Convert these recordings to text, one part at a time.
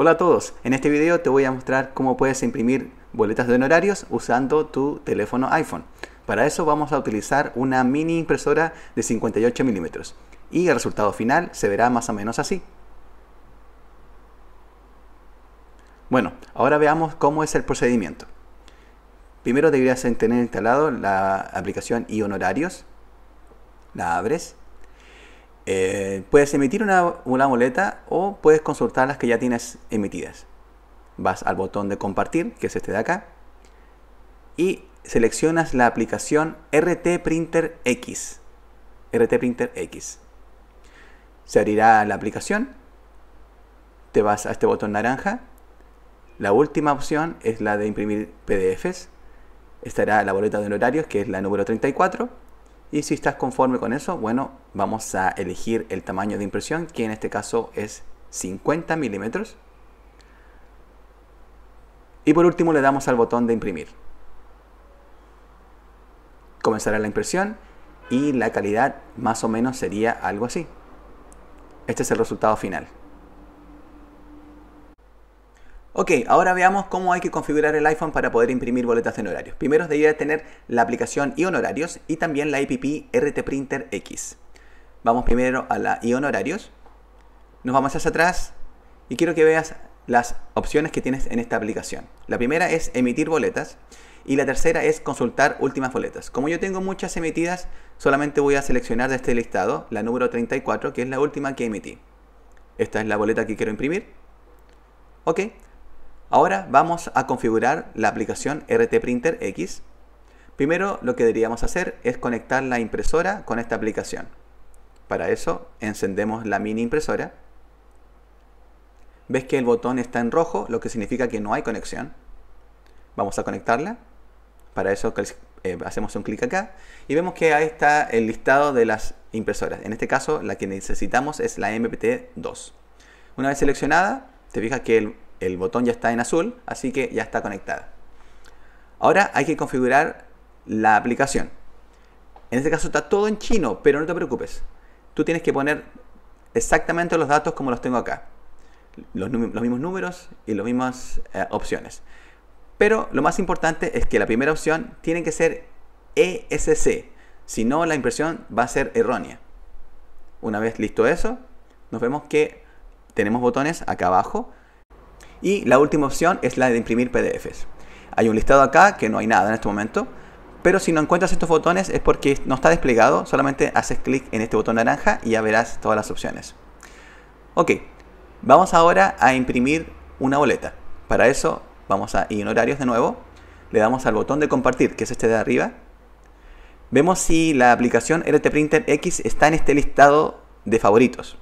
Hola a todos, en este video te voy a mostrar cómo puedes imprimir boletas de honorarios usando tu teléfono iPhone. Para eso vamos a utilizar una mini impresora de 58 milímetros y el resultado final se verá más o menos así. Bueno, ahora veamos cómo es el procedimiento. Primero deberías tener instalado la aplicación iHonorarios. La abres eh, puedes emitir una, boleta o puedes consultar las que ya tienes emitidas. Vas al botón de compartir, que es este de acá, y seleccionas la aplicación RT Printer X. RT Printer X. Se abrirá la aplicación, te vas a este botón naranja. La última opción es la de imprimir PDFs. Estará la boleta de honorarios, que es la número 34 y si estás conforme con eso, bueno, vamos a elegir el tamaño de impresión, que en este caso es 50 milímetros. Y por último le damos al botón de imprimir. Comenzará la impresión y la calidad más o menos sería algo así. Este es el resultado final. Ok, ahora veamos cómo hay que configurar el iPhone para poder imprimir boletas de honorarios. Primero debería tener la aplicación iHonorarios y también la IPP RT Printer X. Vamos primero a la iHonorarios. Nos vamos hacia atrás y quiero que veas las opciones que tienes en esta aplicación. La primera es emitir boletas y la tercera es consultar últimas boletas. Como yo tengo muchas emitidas, solamente voy a seleccionar de este listado la número 34, que es la última que emití. Esta es la boleta que quiero imprimir. Ok, Ahora vamos a configurar la aplicación RT Printer X. Primero lo que deberíamos hacer es conectar la impresora con esta aplicación. Para eso encendemos la mini impresora. Ves que el botón está en rojo, lo que significa que no hay conexión. Vamos a conectarla. Para eso eh, hacemos un clic acá y vemos que ahí está el listado de las impresoras. En este caso la que necesitamos es la MPT2. Una vez seleccionada, te fijas que el el botón ya está en azul, así que ya está conectada. Ahora hay que configurar la aplicación. En este caso está todo en chino, pero no te preocupes. Tú tienes que poner exactamente los datos como los tengo acá. Los, mismos números y las mismas eh, opciones. Pero lo más importante es que la primera opción tiene que ser ESC. Si no, la impresión va a ser errónea. Una vez listo eso, nos vemos que tenemos botones acá abajo y la última opción es la de imprimir PDFs. Hay un listado acá que no hay nada en este momento, pero si no encuentras estos botones es porque no está desplegado, solamente haces clic en este botón naranja y ya verás todas las opciones. Ok, vamos ahora a imprimir una boleta. Para eso vamos a horarios de nuevo, le damos al botón de compartir, que es este de arriba. Vemos si la aplicación RT Printer X está en este listado de favoritos.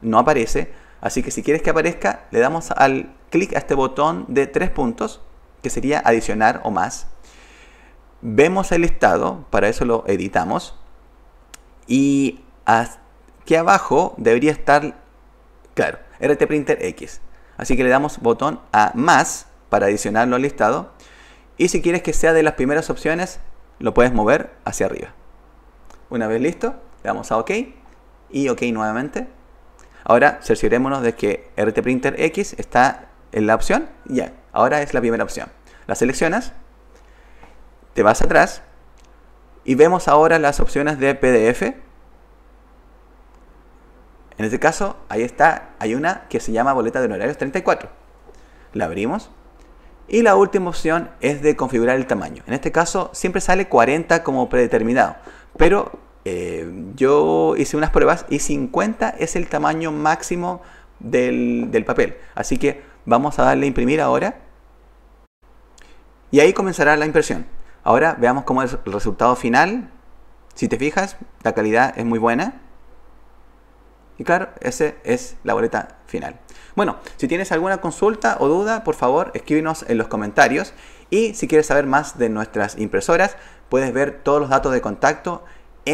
No aparece, Así que si quieres que aparezca, le damos al clic a este botón de tres puntos, que sería adicionar o más. Vemos el listado, para eso lo editamos. Y aquí abajo debería estar, claro, RT Printer X. Así que le damos botón a más para adicionarlo al listado. Y si quieres que sea de las primeras opciones, lo puedes mover hacia arriba. Una vez listo, le damos a OK y OK nuevamente. Ahora cerciorémonos de que RT Printer X está en la opción. Ya, ahora es la primera opción. La seleccionas, te vas atrás y vemos ahora las opciones de PDF. En este caso, ahí está, hay una que se llama boleta de honorarios 34. La abrimos. Y la última opción es de configurar el tamaño. En este caso siempre sale 40 como predeterminado. Pero eh, yo hice unas pruebas y 50 es el tamaño máximo del, papel. Así que vamos a darle a imprimir ahora. Y ahí comenzará la impresión. Ahora veamos cómo es el resultado final. Si te fijas, la calidad es muy buena. Y claro, esa es la boleta final. Bueno, si tienes alguna consulta o duda, por favor, escríbenos en los comentarios. Y si quieres saber más de nuestras impresoras, puedes ver todos los datos de contacto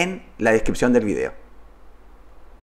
en la descripción del video.